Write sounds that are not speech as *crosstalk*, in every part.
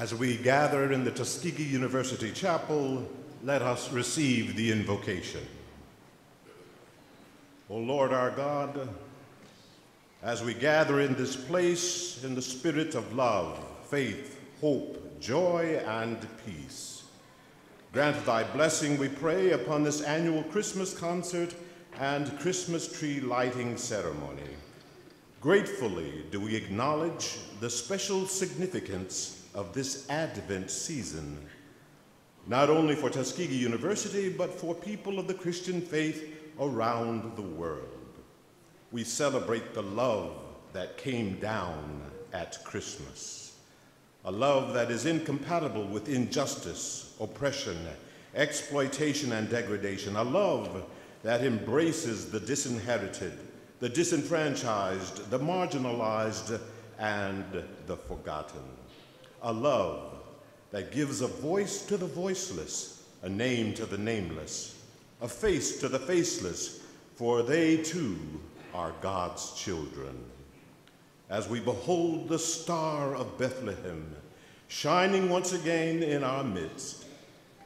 As we gather in the Tuskegee University Chapel, let us receive the invocation. O Lord our God, as we gather in this place in the spirit of love, faith, hope, joy, and peace, grant thy blessing, we pray, upon this annual Christmas concert and Christmas tree lighting ceremony. Gratefully do we acknowledge the special significance of this Advent season, not only for Tuskegee University, but for people of the Christian faith around the world. We celebrate the love that came down at Christmas, a love that is incompatible with injustice, oppression, exploitation, and degradation, a love that embraces the disinherited, the disenfranchised, the marginalized, and the forgotten. A love that gives a voice to the voiceless, a name to the nameless, a face to the faceless, for they too are God's children. As we behold the star of Bethlehem shining once again in our midst,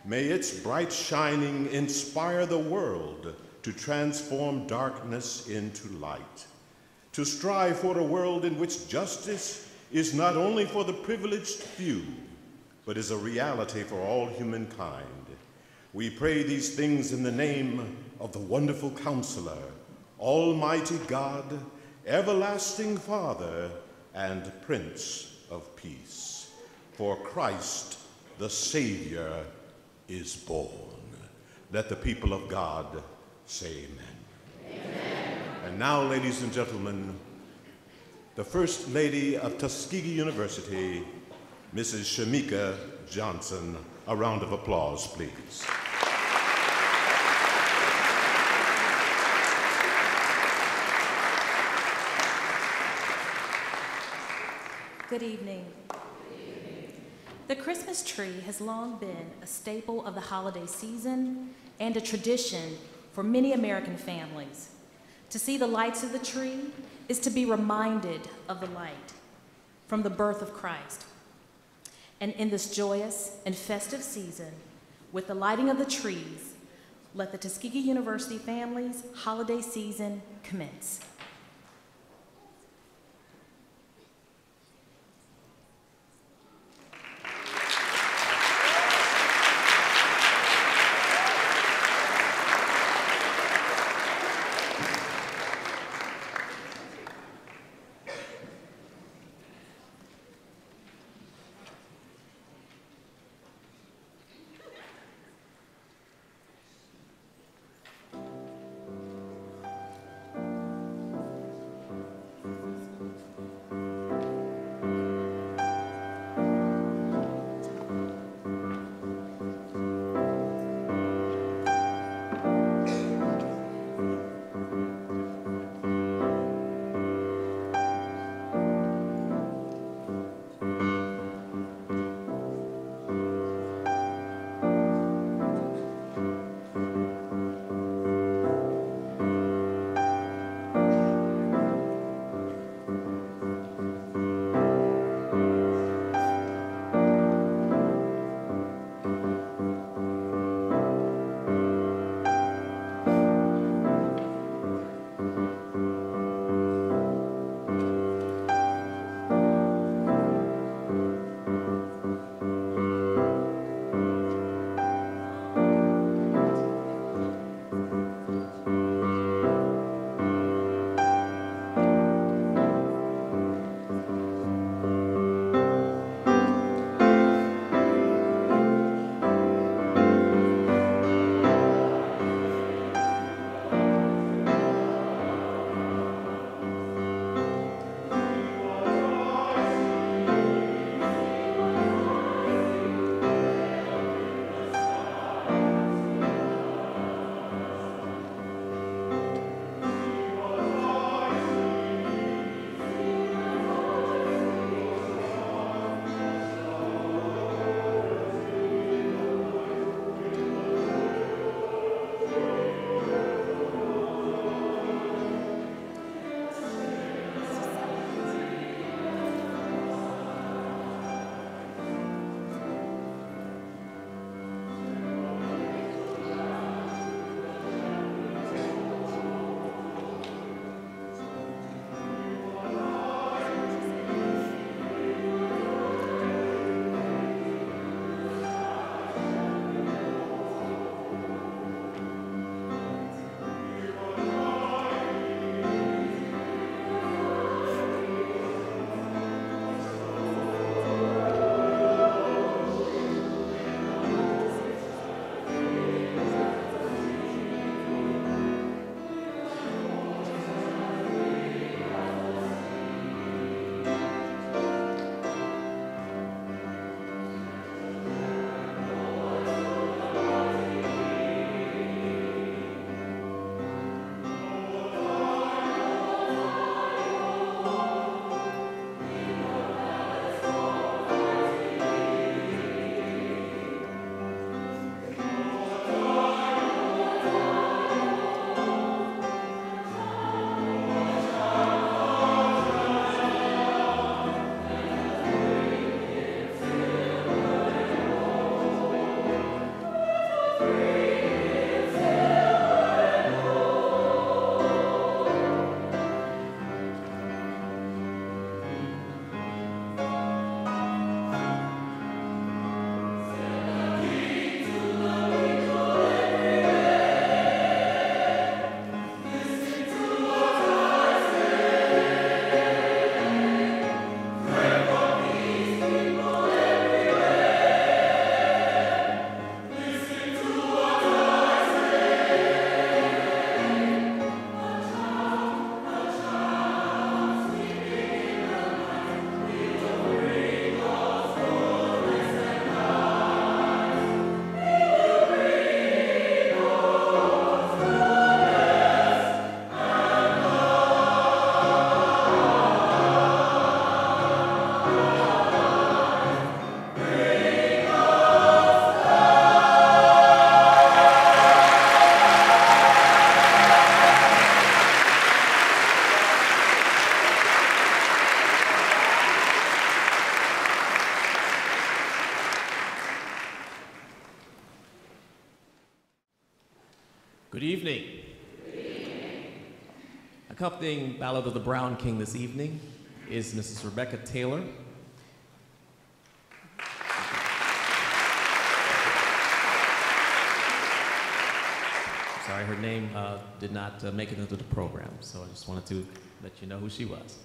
may its bright shining inspire the world to transform darkness into light, to strive for a world in which justice is not only for the privileged few, but is a reality for all humankind. We pray these things in the name of the wonderful counselor, Almighty God, everlasting Father, and Prince of Peace. For Christ, the Savior, is born. Let the people of God say amen. amen. And now, ladies and gentlemen, the First Lady of Tuskegee University, Mrs. Shamika Johnson. A round of applause, please. Good evening. The Christmas tree has long been a staple of the holiday season and a tradition for many American families. To see the lights of the tree is to be reminded of the light from the birth of Christ. And in this joyous and festive season, with the lighting of the trees, let the Tuskegee University family's holiday season commence. Accompanying Ballad of the Brown King this evening is Mrs. Rebecca Taylor. Sorry, her name uh, did not uh, make it into the program, so I just wanted to let you know who she was.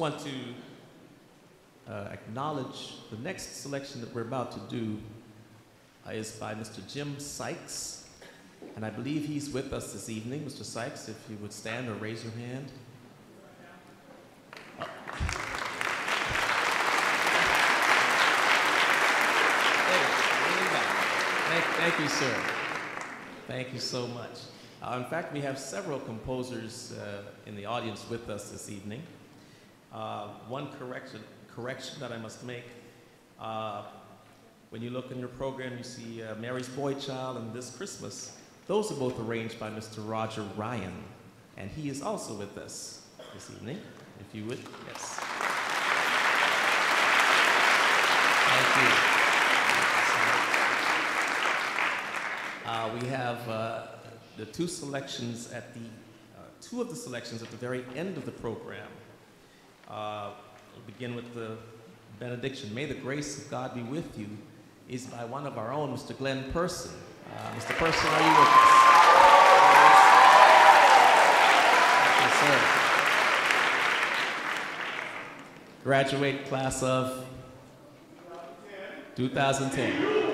Want to uh, acknowledge the next selection that we're about to do uh, is by Mr. Jim Sykes. And I believe he's with us this evening. Mr. Sykes, if you would stand or raise your hand. Thank, thank you, sir. Thank you so much. Uh, in fact, we have several composers uh, in the audience with us this evening. Uh, one correction, correction that I must make. Uh, when you look in your program, you see uh, Mary's Boy Child and This Christmas. Those are both arranged by Mr. Roger Ryan, and he is also with us this evening. If you would, yes. Thank you. Uh, we have uh, the two selections at the, uh, two of the selections at the very end of the program. Uh, we'll begin with the benediction. May the grace of God be with you is by one of our own, Mr. Glenn Person. Uh, Mr. Person, are you with us? Yes. Graduate class of 2010.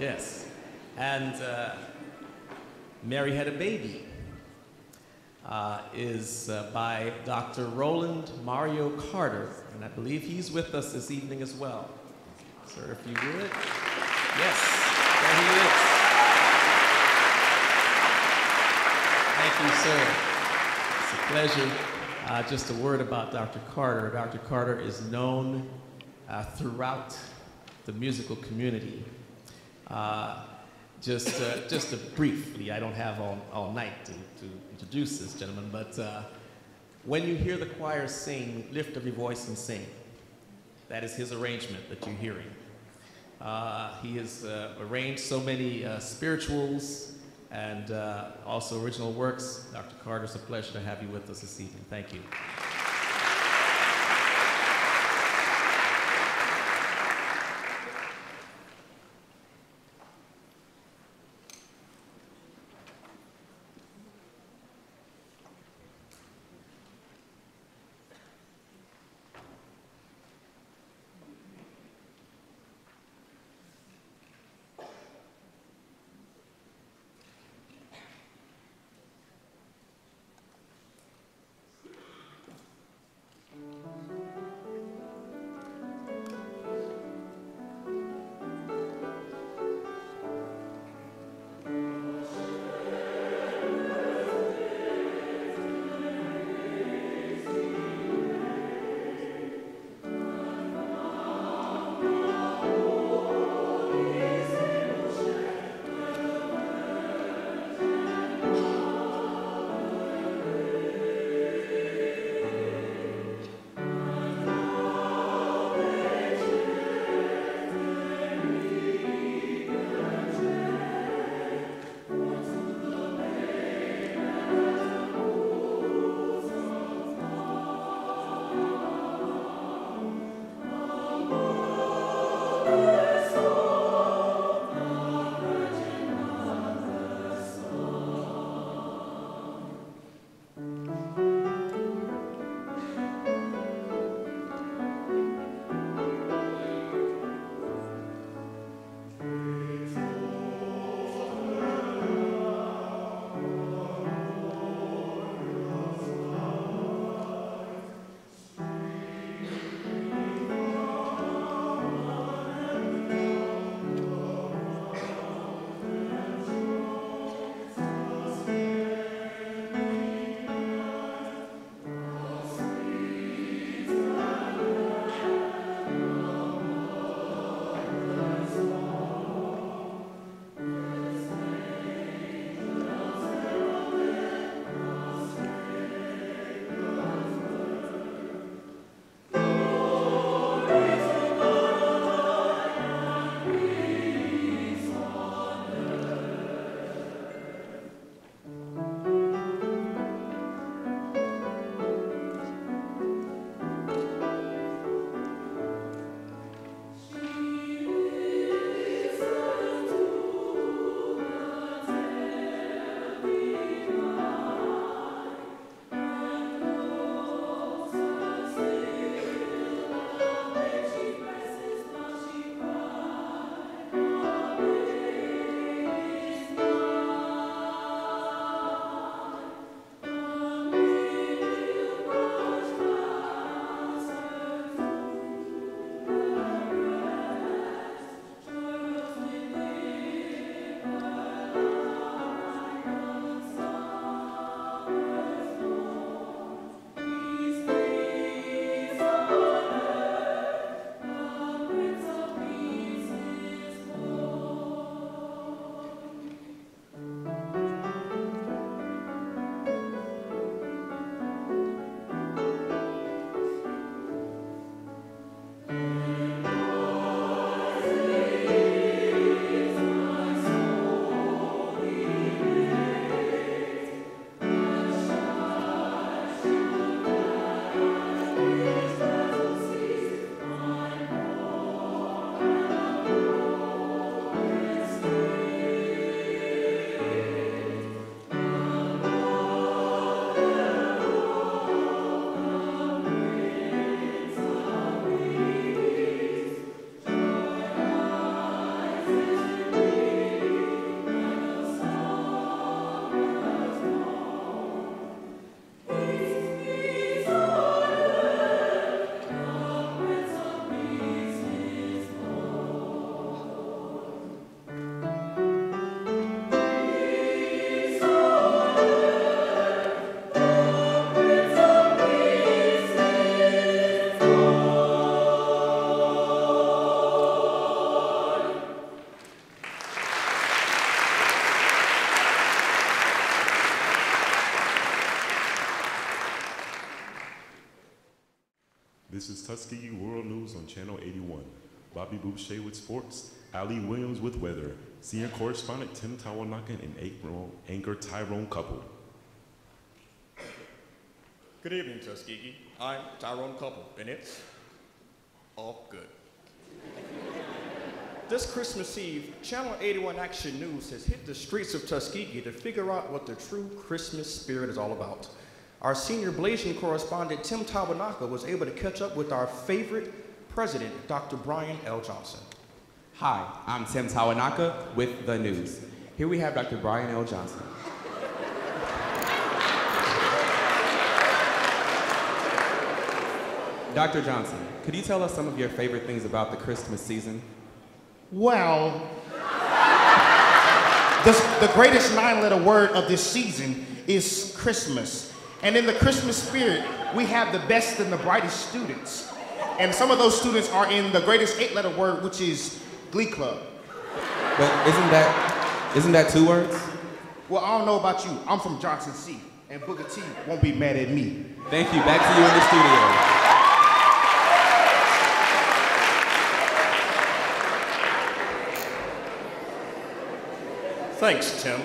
Yes. And uh, Mary Had a Baby uh, is uh, by Dr. Roland Marvin Carter, and I believe he's with us this evening as well. Sir, if you would. Yes, there he is. Thank you, sir. It's a pleasure. Uh, just a word about Dr. Carter. Dr. Carter is known uh, throughout the musical community. Just, uh, just briefly, I don't have all, all night to, to introduce this gentleman, but uh, when you hear the choir sing, lift every voice and sing. That is his arrangement that you're hearing. Uh, he has uh, arranged so many uh, spirituals and uh, also original works. Dr. Carter, it's a pleasure to have you with us this evening. Thank you. Tuskegee World News on Channel 81. Bobby Boucher with sports, Ollie Williams with weather, senior correspondent Tim Tawanakan and anchor- anchor Tyrone Couple. Good evening, Tuskegee. I'm Tyrone Couple, and it's all good. this Christmas Eve, Channel 81 Action News has hit the streets of Tuskegee to figure out what the true Christmas spirit is all about. Our senior Blasian correspondent, Tim Tabanaka, was able to catch up with our favorite president, Dr. Brian L. Johnson. Hi, I'm Tim Tawanaka with the news. Here we have Dr. Brian L. Johnson. Dr. Johnson, could you tell us some of your favorite things about the Christmas season? Well, the, the greatest nine letter word of this season is Christmas. And in the Christmas spirit, we have the best and the brightest students. And some of those students are in the greatest eight letter word, which is Glee Club. But isn't that isn't that two words? Well, I don't know about you. I'm from Johnson C. And Booker T won't be mad at me. Thank you. Back to you in the studio. Thanks, Tim.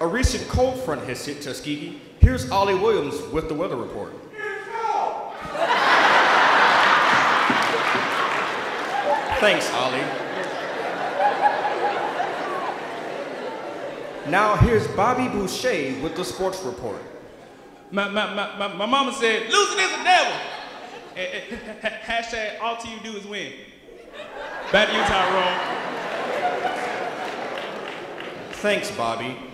A recent cold front has hit Tuskegee. Here's Ollie Williams with the weather report. Thanks, Ollie. Now here's Bobby Boucher with the sports report. My, my, my, my, my mama said, losing is a devil. *laughs* Eh, eh, *laughs* Hashtag all to you do is win. Back to you, Tyrone. Thanks, Bobby.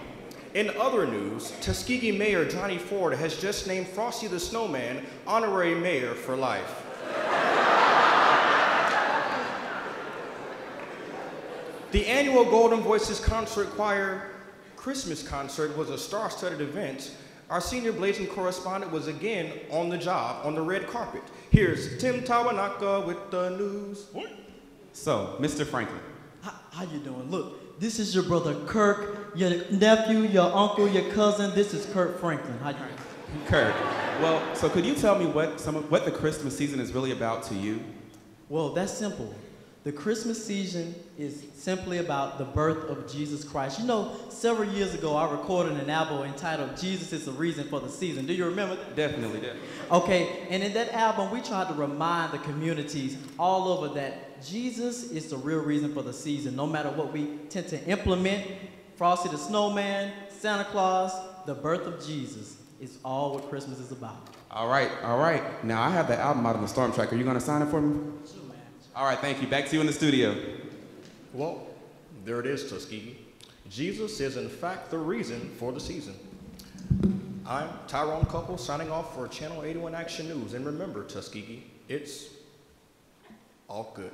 In other news, Tuskegee Mayor Johnny Ford has just named Frosty the Snowman honorary mayor for life. the annual Golden Voices Concert Choir Christmas concert was a star-studded event. Our senior Blasian correspondent was again on the job on the red carpet. Here's Tim Tawanaka with the news. So, Mr. Franklin, How, how you doing? Look, this is your brother Kirk, your nephew, your uncle, your cousin. This is Kirk Franklin. How you doing? Kirk. Well, so could you tell me what some of, what the Christmas season is really about to you? Well, that's simple. The Christmas season is simply about the birth of Jesus Christ. You know, several years ago, I recorded an album entitled Jesus is the Reason for the Season. Do you remember that? Definitely, definitely. Okay, and in that album, we tried to remind the communities all over that Jesus is the real reason for the season. No matter what we tend to implement, Frosty the Snowman, Santa Claus, the birth of Jesus is all what Christmas is about. All right, all right. Now I have the album out on the Storm Track. Are you gonna sign it for me? All right, thank you. Back to you in the studio. Well, there it is, Tuskegee. Jesus is in fact the reason for the season. I'm Tyrone Couple signing off for Channel 81 Action News. And remember, Tuskegee, it's all good.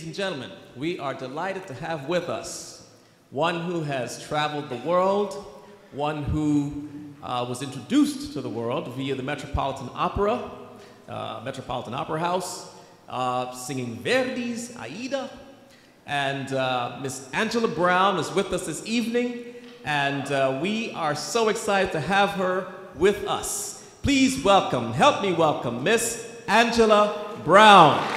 Ladies and gentlemen, we are delighted to have with us one who has traveled the world, one who uh, was introduced to the world via the Metropolitan Opera, uh, Metropolitan Opera House, uh, singing Verdi's Aida. And uh, Miss Angela Brown is with us this evening, and uh, we are so excited to have her with us. Please welcome, help me welcome Miss Angela Brown.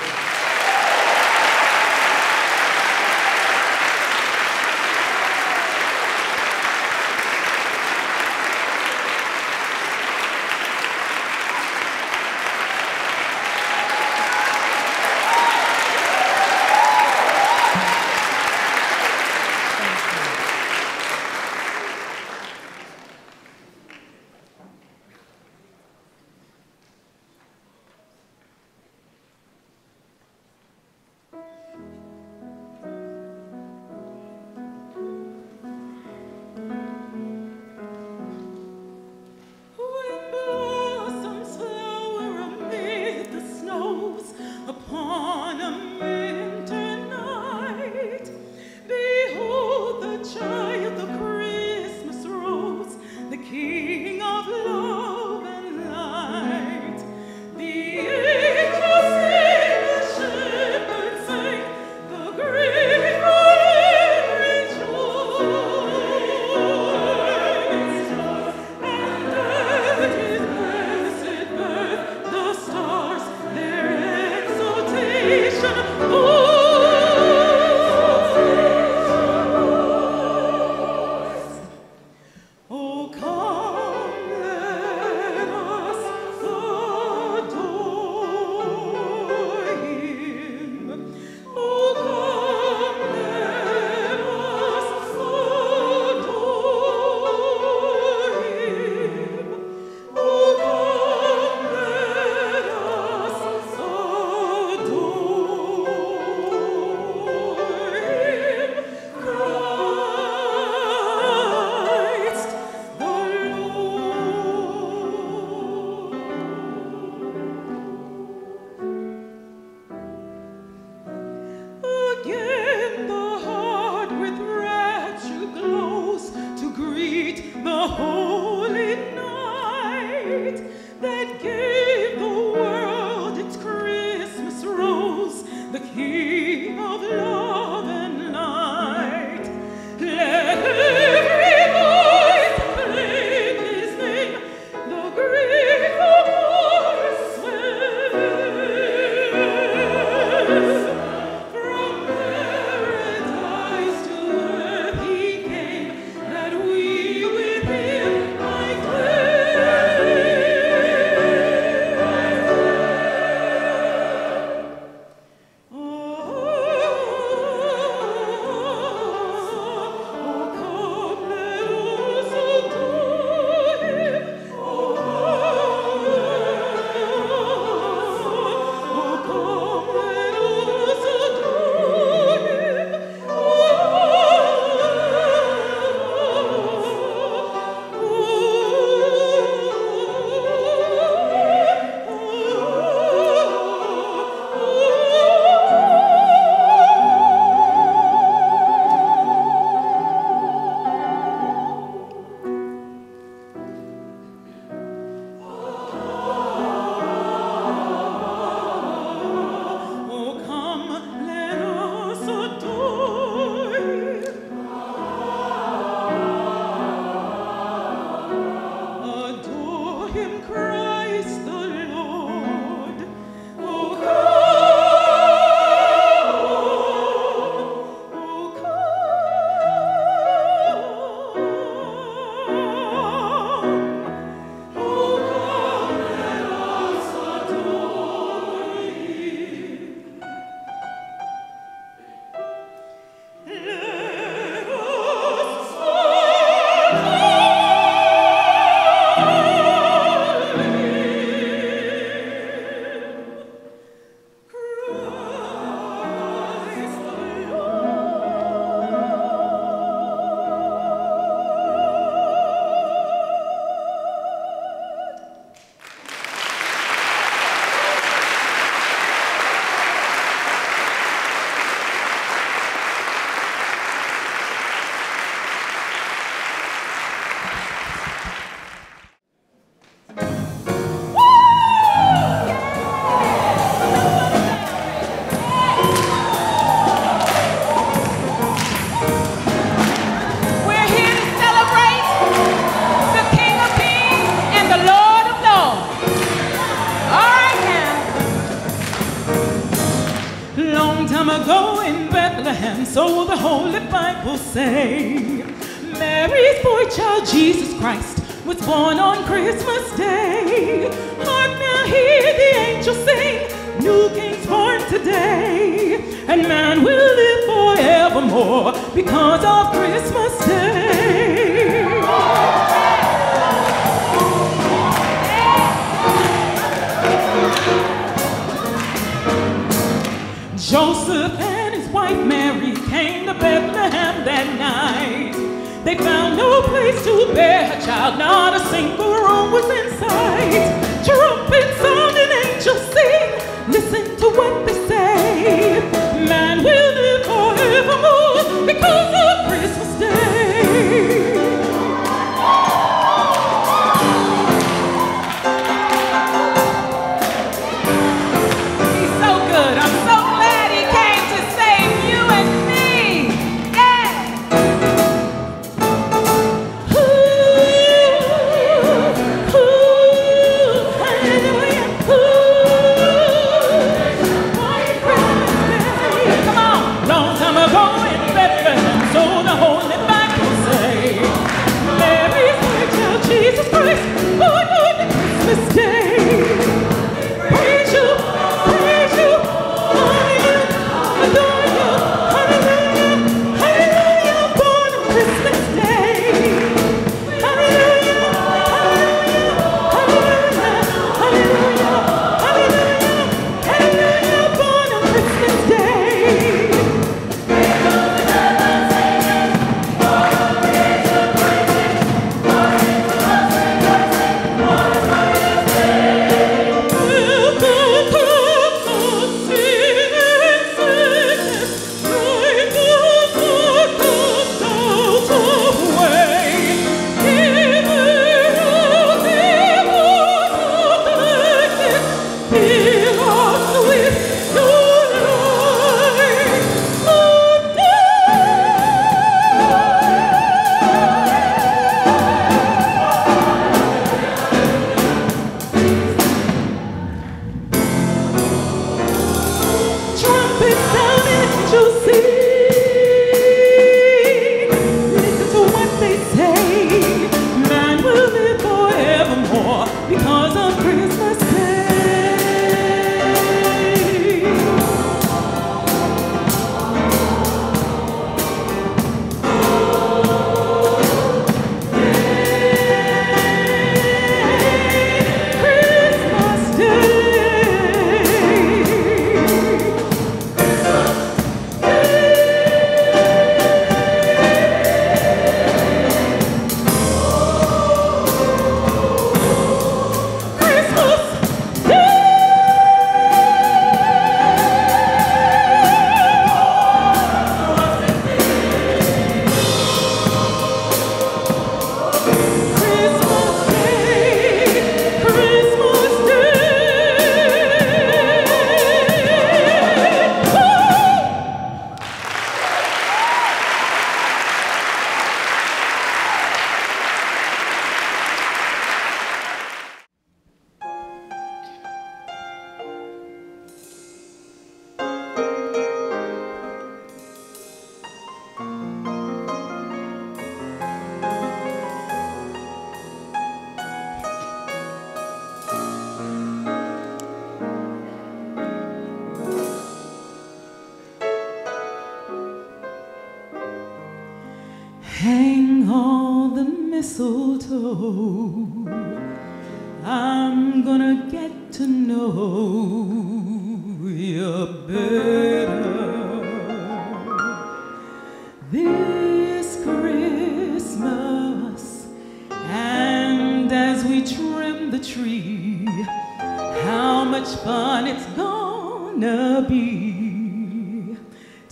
long time ago in Bethlehem, so the Holy Bible say, Mary's boy child Jesus Christ was born on Christmas Day. Hark now, hear the angels sing, new king's born today, and man will live forevermore because of Christmas Day. Joseph and his wife Mary came to Bethlehem that night. They found no place to bear a child, not a single room was in sight. Trumpets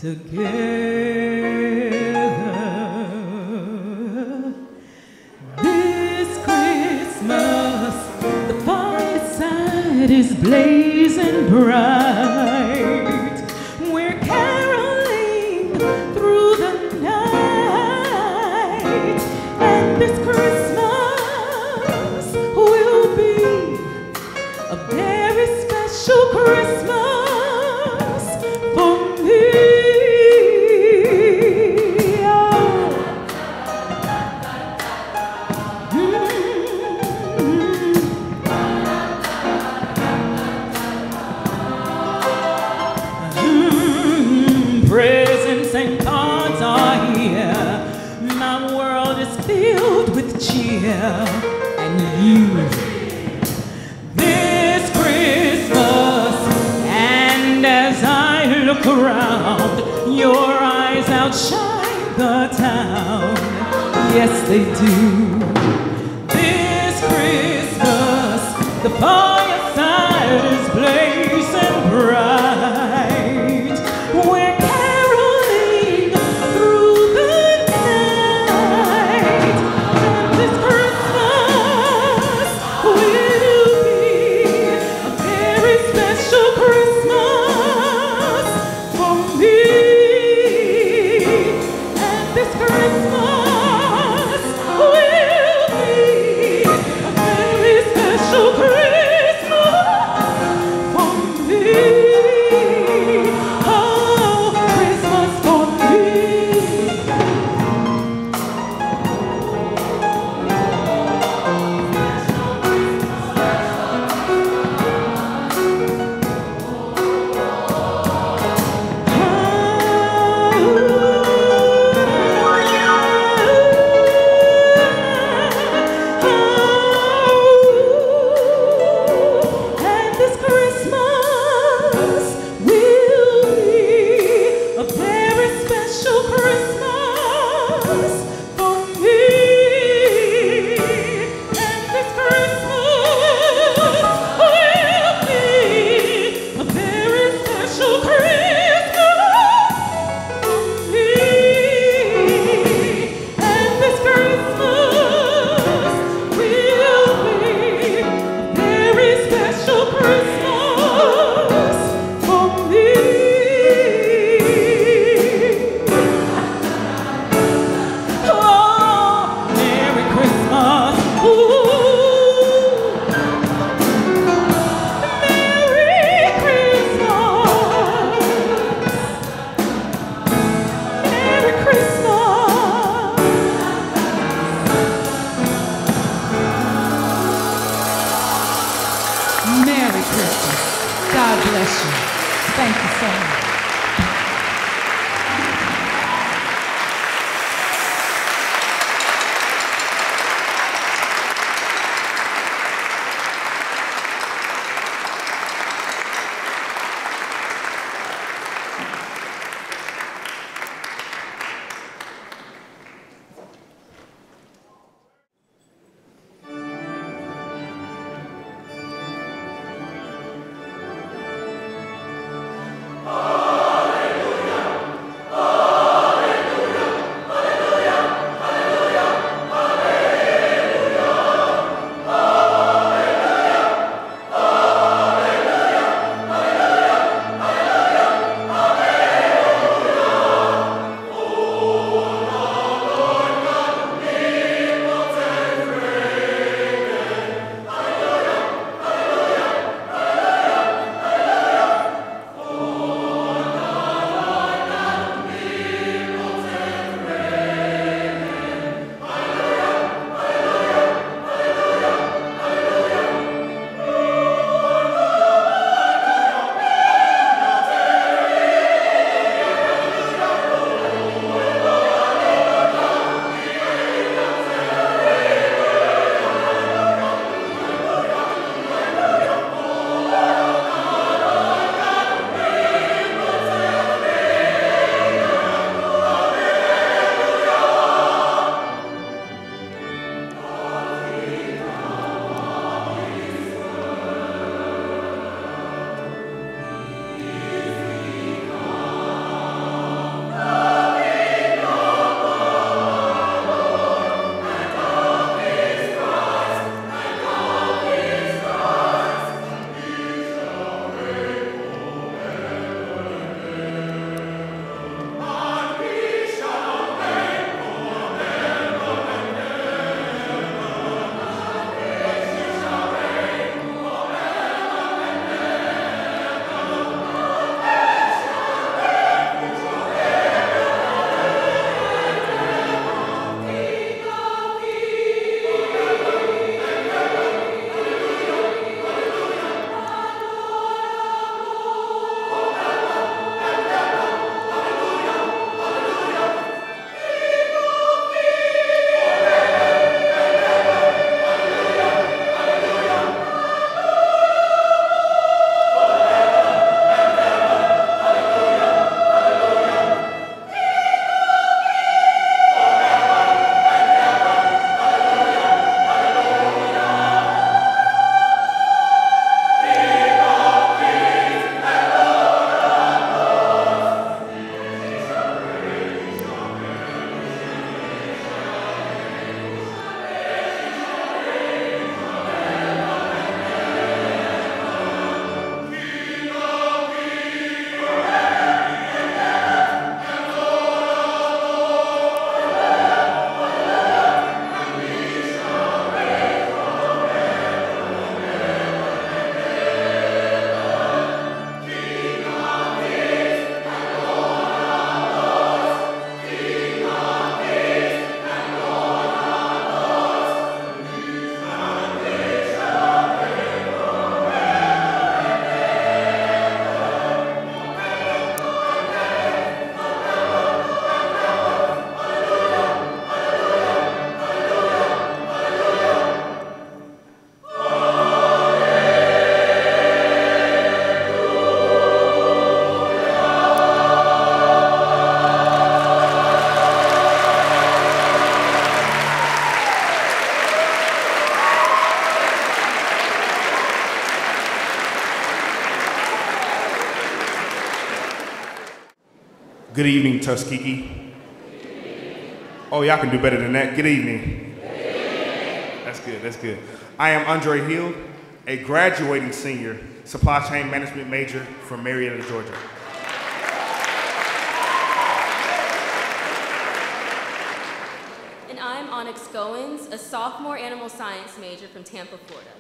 to. Good evening, Tuskegee. Oh, y'all can do better than that. Good evening. That's good, that's good. I am Andre Hill, a graduating senior, supply chain management major from Marietta, Georgia. And I'm Onyx Goins, a sophomore animal science major from Tampa, Florida.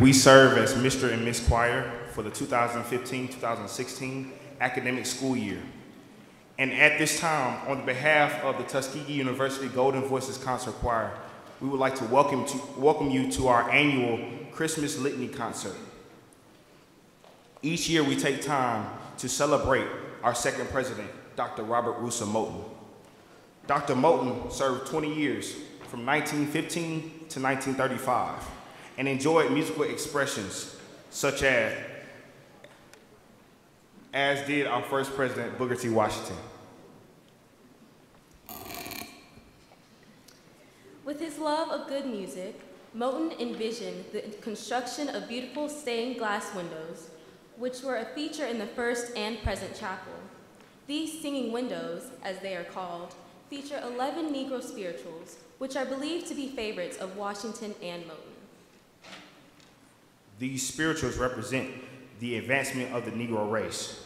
We serve as Mr. and Miss Choir for the 2015-2016 academic school year. And at this time, on behalf of the Tuskegee University Golden Voices Concert Choir, we would like to welcome, to, welcome you to our annual Christmas Litany Concert. Each year we take time to celebrate our second president, Dr. Robert Russa Moton. Dr. Moton served 20 years from 1915 to 1935 and enjoyed musical expressions such as, as did our first president, Booker T. Washington. With his love of good music, Moton envisioned the construction of beautiful stained glass windows, which were a feature in the first and present chapel. These singing windows, as they are called, feature 11 Negro spirituals, which are believed to be favorites of Washington and Moton. These spirituals represent the advancement of the Negro race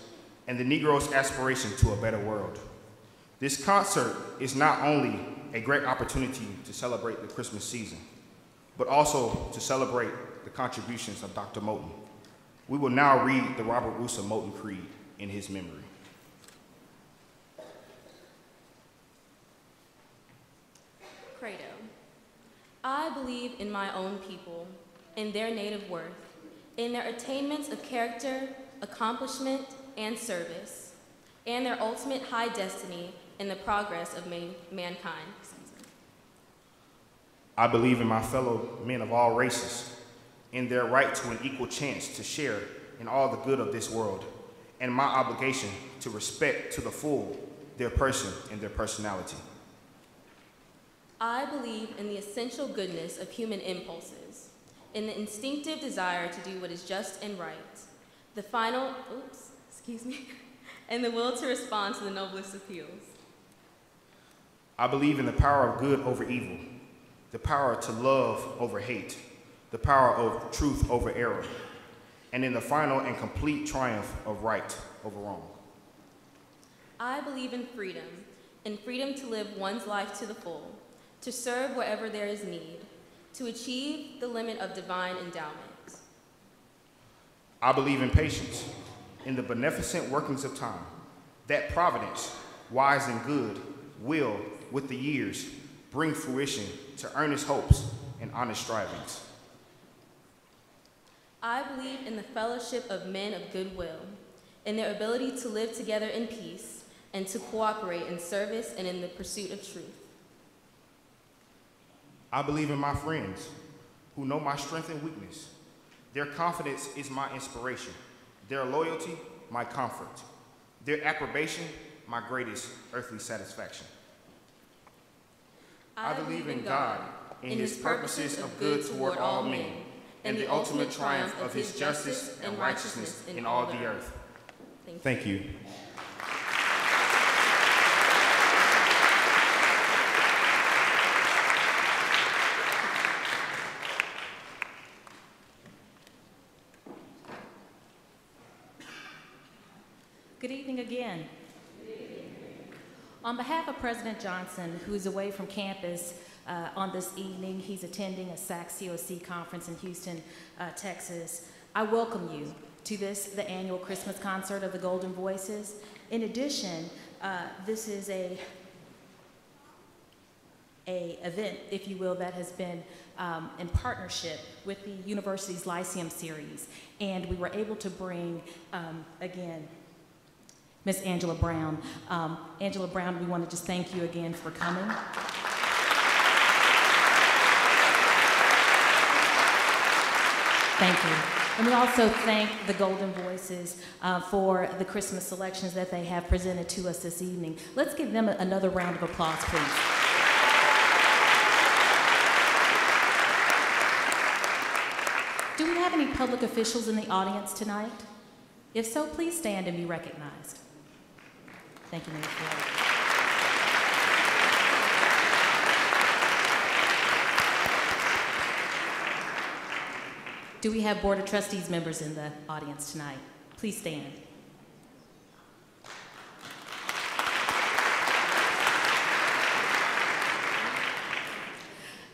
and the Negro's aspiration to a better world. This concert is not only a great opportunity to celebrate the Christmas season, but also to celebrate the contributions of Dr. Moton. We will now read the Robert Russa Moton Creed in his memory. Credo. I believe in my own people, in their native worth, in their attainments of character, accomplishment, and service, and their ultimate high destiny in the progress of man- mankind. I believe in my fellow men of all races, in their right to an equal chance to share in all the good of this world, and my obligation to respect to the full their person and their personality. I believe in the essential goodness of human impulses, in the instinctive desire to do what is just and right, the final, oops, excuse me, *laughs* and the will to respond to the noblest appeals. I believe in the power of good over evil, the power to love over hate, the power of truth over error, and in the final and complete triumph of right over wrong. I believe in freedom, in freedom to live one's life to the full, to serve wherever there is need, to achieve the limit of divine endowment. I believe in patience, in the beneficent workings of time, that providence, wise and good, will, with the years, bring fruition to earnest hopes and honest strivings. I believe in the fellowship of men of goodwill, in their ability to live together in peace and to cooperate in service and in the pursuit of truth. I believe in my friends who know my strength and weakness. Their confidence is my inspiration, their loyalty, my comfort, their approbation, my greatest earthly satisfaction. I believe in God, in his purposes of good toward all men, and the ultimate triumph of his justice and righteousness in all the earth. Thank you. Good evening again. On behalf of President Johnson, who is away from campus uh, on this evening, he's attending a SACSCOC conference in Houston, uh, Texas. I welcome you to this, the annual Christmas concert of the Golden Voices. In addition, uh, this is a a event, if you will, that has been um, in partnership with the university's Lyceum series. And we were able to bring, um, again, Miss Angela Brown. Um, Angela Brown, we want to just thank you again for coming. Thank you. And we also thank the Golden Voices uh, for the Christmas selections that they have presented to us this evening. Let's give them another round of applause, please. Do we have any public officials in the audience tonight? If so, please stand and be recognized. Thank you, Floyd. Do we have Board of Trustees members in the audience tonight? Please stand.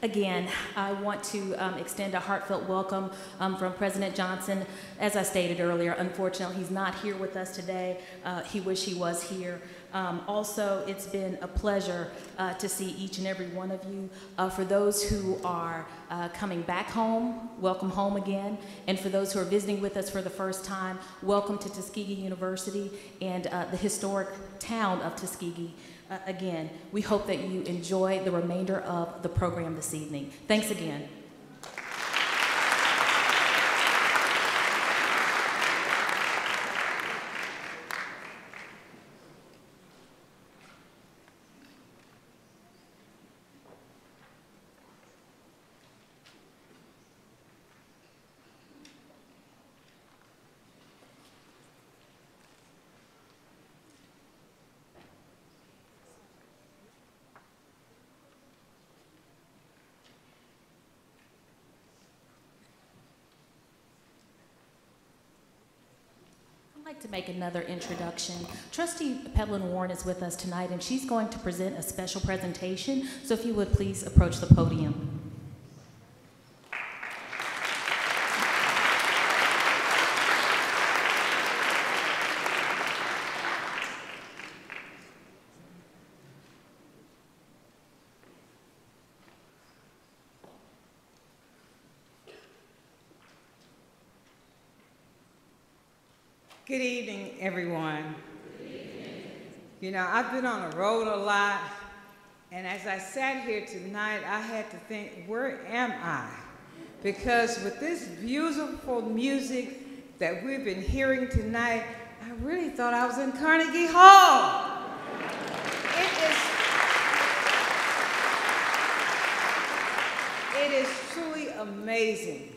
Again, I want to um, extend a heartfelt welcome um, from President Johnson. As I stated earlier, unfortunately, he's not here with us today. Uh, he wish he was here. Um, also, it's been a pleasure uh, to see each and every one of you. Uh, for those who are uh, coming back home, welcome home again. And for those who are visiting with us for the first time, welcome to Tuskegee University and uh, the historic town of Tuskegee. Again, we hope that you enjoy the remainder of the program this evening. Thanks again. To make another introduction. Trustee Pebblin Warren is with us tonight, and she's going to present a special presentation. So if you would please approach the podium. Good evening, everyone. You know, I've been on the road a lot, and as I sat here tonight, I had to think, where am I? Because with this beautiful music that we've been hearing tonight, I really thought I was in Carnegie Hall. It is, it is truly amazing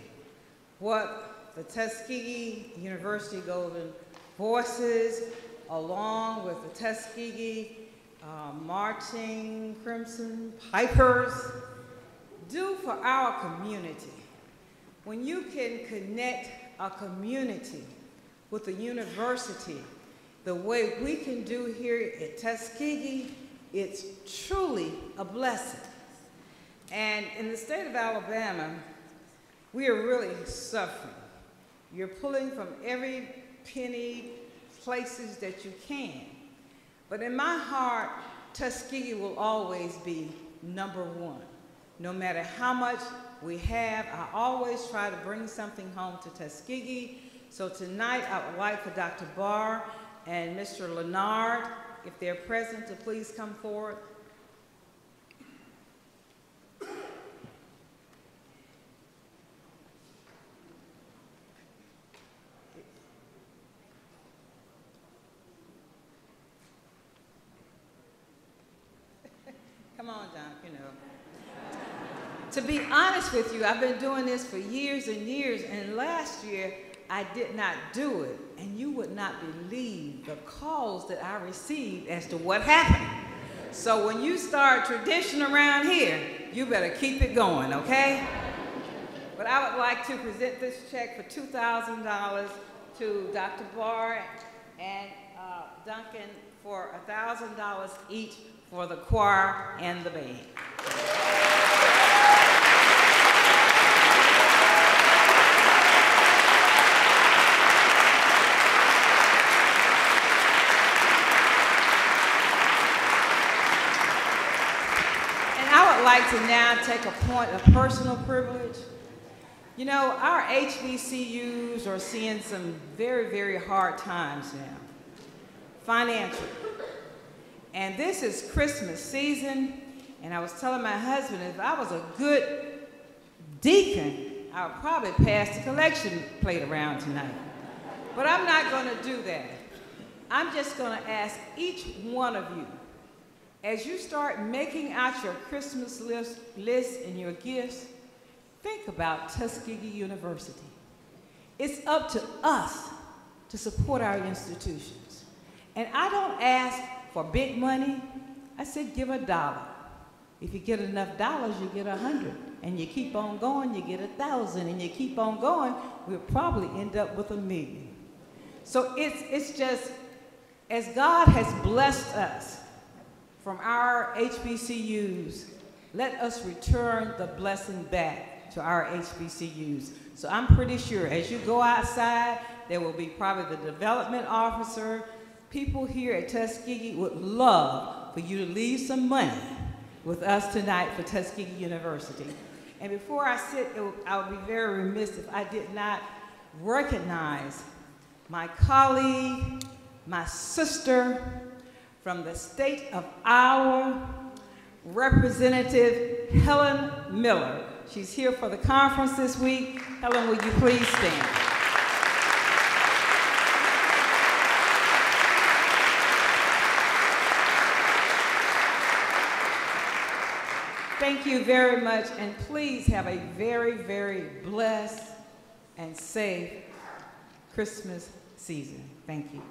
what the Tuskegee University Golden Voices, along with the Tuskegee uh, Marching Crimson Pipers, do for our community. When you can connect a community with a university the way we can do here at Tuskegee, it's truly a blessing. And in the state of Alabama, we are really suffering. You're pulling from every penny places that you can. But in my heart, Tuskegee will always be number one. No matter how much we have, I always try to bring something home to Tuskegee. So tonight, I would like for Dr. Barr and Mr. Leonard, if they're present, to please come forward. Come on, John, you know. to be honest with you, I've been doing this for years and years, and last year I did not do it, and you would not believe the calls that I received as to what happened. So when you start tradition around here, you better keep it going, okay? But I would like to present this check for $2,000 to Dr. Barr and uh, Duncan for $1,000 each for the choir and the band. And I would like to now take a point of personal privilege. You know, our HBCUs are seeing some very, very hard times now, financially. And this is Christmas season, and I was telling my husband if I was a good deacon, I would probably pass the collection plate around tonight. But I'm not going to do that. I'm just going to ask each one of you, as you start making out your Christmas list, list and your gifts, think about Tuskegee University. It's up to us to support our institutions. And I don't ask for big money. I said give a dollar. If you get enough dollars, you get a hundred. And you keep on going, you get a thousand. And you keep on going, we'll probably end up with a million. So it's, it's just, as God has blessed us from our HBCUs, let us return the blessing back to our HBCUs. So I'm pretty sure as you go outside, there will be probably the development officer. People here at Tuskegee would love for you to leave some money with us tonight for Tuskegee University. And before I sit, I would be very remiss if I did not recognize my colleague, my sister from the state of Iowa, Representative Helen Miller. She's here for the conference this week. Helen, will you please stand? Thank you very much, and please have a very, very blessed and safe Christmas season. Thank you.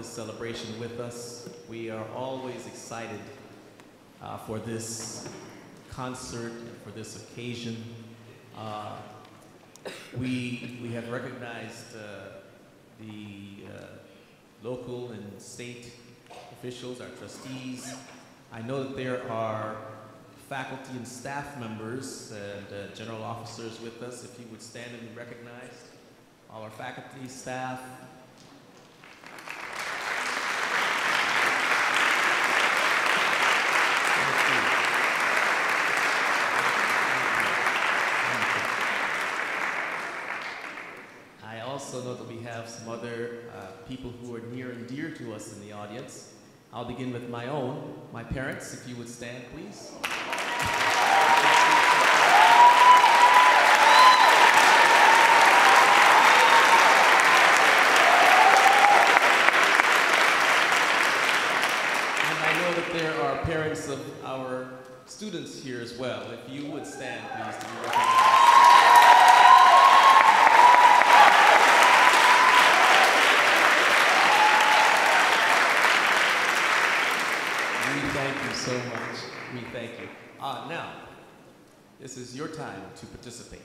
This celebration with us. We are always excited uh, for this concert, for this occasion. Uh, we, we have recognized uh, the uh, local and state officials, our trustees. I know that there are faculty and staff members and uh, general officers with us. If you would stand and be recognized, all our faculty, staff. I also know that we have some other uh, people who are near and dear to us in the audience. I'll begin with my own, my parents, if you would stand, please. And I know that there are parents of our students here as well. If you would stand, please, to be recognized. We thank you so much. We thank you. Uh, now, this is your time to participate.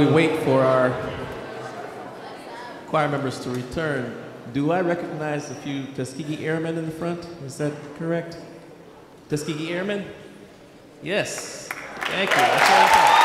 We wait for our choir members to return, do I recognize a few Tuskegee Airmen in the front? Is that correct? Tuskegee Airmen? Yes. Thank you.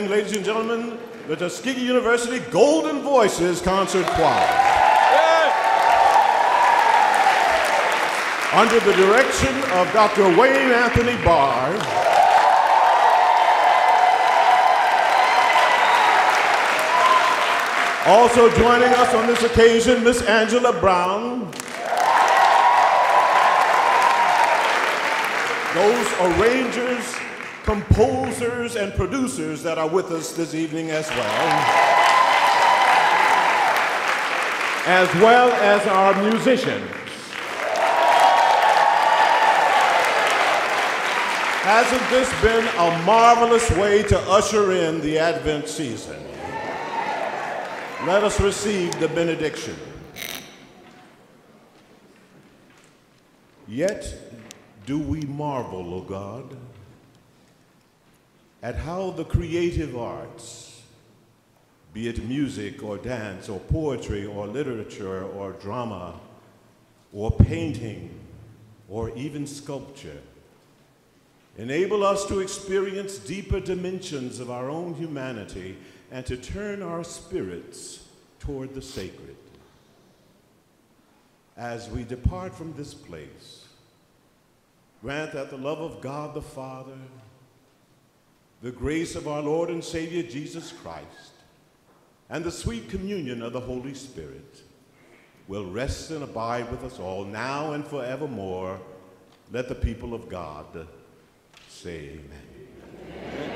Standing, ladies and gentlemen, the Tuskegee University Golden Voices Concert Choir. Under the direction of Dr. Wayne Anthony Barr, Also joining us on this occasion, Miss Angela Brown. Those arrangers, composers, and producers that are with us this evening as well. As well as our musicians. Hasn't this been a marvelous way to usher in the Advent season? Let us receive the benediction. Yet do we marvel, O God, at how the creative arts, be it music or dance or poetry or literature or drama or painting or even sculpture, enable us to experience deeper dimensions of our own humanity and to turn our spirits toward the sacred. As we depart from this place, grant that the love of God the Father, the grace of our Lord and Savior Jesus Christ, and the sweet communion of the Holy Spirit will rest and abide with us all now and forevermore. Let the people of God say amen.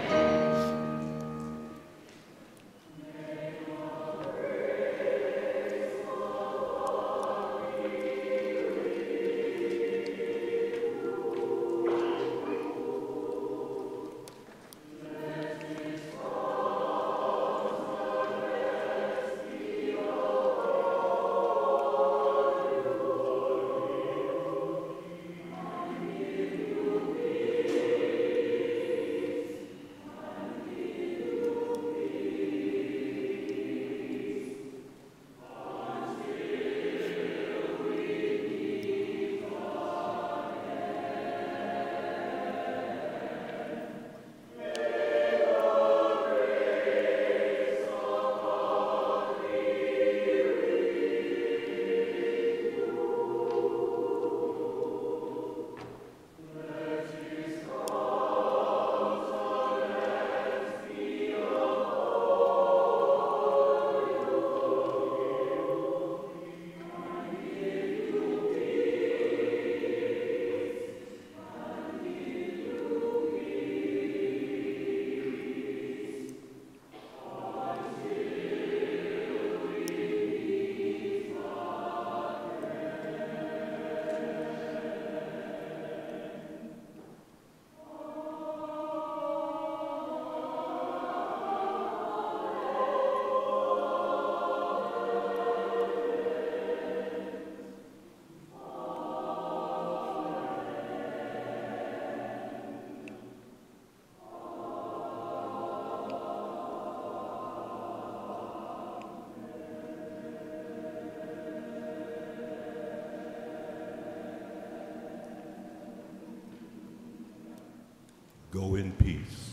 Go in peace.